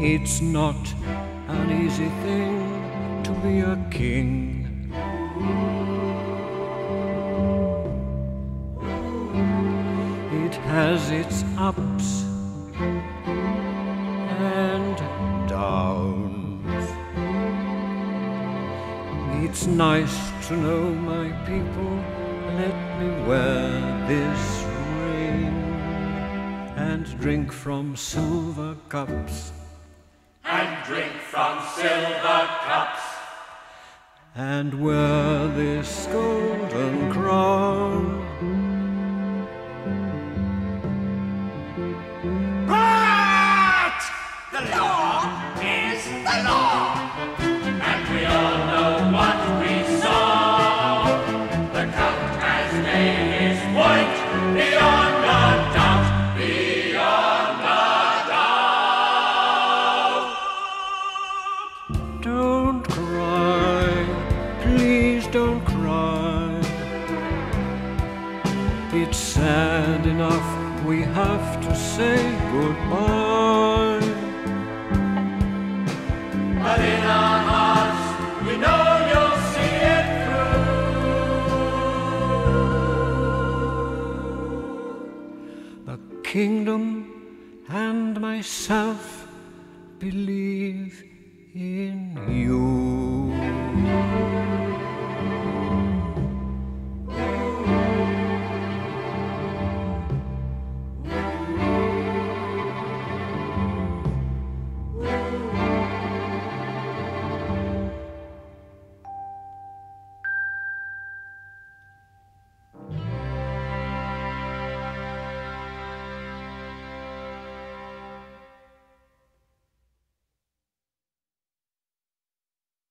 It's not an easy thing to be a king. It has its ups and downs. It's nice to know my people let me wear this ring and drink from silver cups drink from silver cups and wear this golden crown. But the law is the law, It's sad enough we have to say goodbye. But in our hearts, we know you'll see it through. The kingdom and myself believe in you.